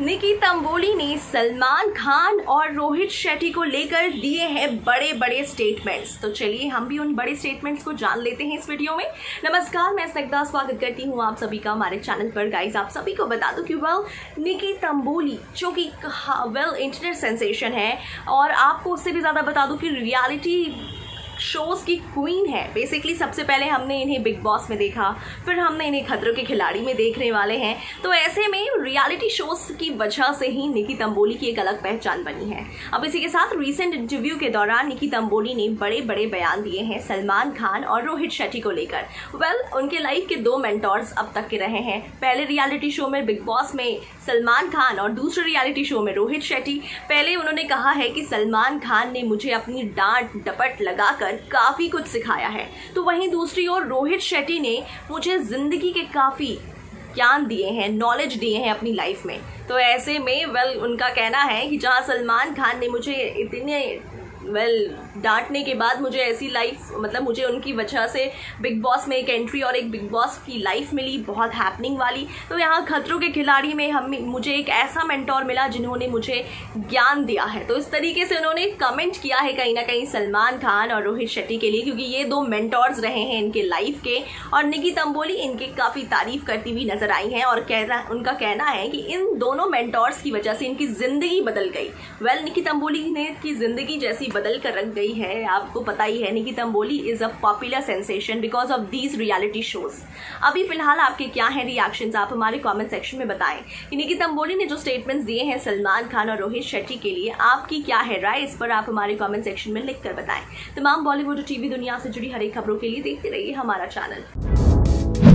निकी तंबोली ने सलमान खान और रोहित शेट्टी को लेकर दिए हैं बड़े बड़े स्टेटमेंट्स तो चलिए, हम भी उन बड़े स्टेटमेंट्स को जान लेते हैं इस वीडियो में। नमस्कार, मैं स्निग्धा, स्वागत करती हूँ आप सभी का हमारे चैनल पर। गाइज़ आप सभी को बता दूँ कि वेल निकी तंबोली, जो कि वेल इंटरनेट सेंसेशन है, और आपको उससे भी ज़्यादा बता दूँ कि रियलिटी शोज़ की क्वीन है. बेसिकली सबसे पहले हमने इन्हें बिग बॉस में देखा फिर हमने इन्हें खतरों के खिलाड़ी में देखने वाले हैं. तो ऐसे में रियलिटी शोज़ की वजह से ही निकी तंबोली की एक अलग पहचान बनी है. अब इसी के साथ रीसेंट इंटरव्यू के दौरान निकी तंबोली ने बड़े बड़े बयान दिए हैं सलमान खान और रोहित शेट्टी को लेकर. वेल well, उनके लाइफ के दो मेंटोर्स अब तक के रहे हैं. पहले रियलिटी शो में बिग बॉस में सलमान खान और दूसरे रियलिटी शो में रोहित शेट्टी. पहले उन्होंने कहा है कि सलमान खान ने मुझे अपनी डांट डपट लगाकर कर काफ़ी कुछ सिखाया है। तो वहीं दूसरी ओर रोहित शेट्टी ने मुझे ज़िंदगी के काफ़ी ज्ञान दिए हैं नॉलेज दिए हैं अपनी लाइफ में। तो ऐसे में वेल उनका कहना है कि जहाँ सलमान खान ने मुझे इतने वेल डांटने के बाद मुझे ऐसी लाइफ मतलब मुझे उनकी वजह से बिग बॉस में एक एंट्री और एक बिग बॉस की लाइफ मिली, बहुत हैपनिंग वाली। तो यहाँ खतरों के खिलाड़ी में हम, मुझे एक ऐसा मेंटोर मिला जिन्होंने मुझे ज्ञान दिया है। तो इस तरीके से उन्होंने कमेंट किया है कहीं ना कहीं सलमान खान और रोहित शेट्टी के लिए, क्योंकि ये दो मेंटोर्स रहे हैं इनके लाइफ के, और निकी तंबोली इनके काफ़ी तारीफ़ करती हुई नज़र आई हैं, और कह रहा उनका कहना है कि इन दोनों मेंटोर्स की वजह से इनकी ज़िंदगी बदल गई। वेल निकी तंबोली ने की ज़िंदगी जैसी बदल कर रख गई है। आपको पता ही है Nikki Tamboli is a popular sensation because of these reality shows अभी फ़िलहाल आपके क्या हैं रिएक्शंस आप हमारे कमेंट सेक्शन में बताएँ। कि निकी तंबोली ने जो स्टेटमेंट्स दिए हैं सलमान खान और रोहित शेट्टी के लिए, आपकी क्या है राय? इस पर आप हमारे कॉमेंट सेक्शन में लिख कर बताएँ। तमाम बॉलीवुड टीवी दुनिया से जुड़ी हर एक खबरों के लिए देखते रहिए हमारा चैनल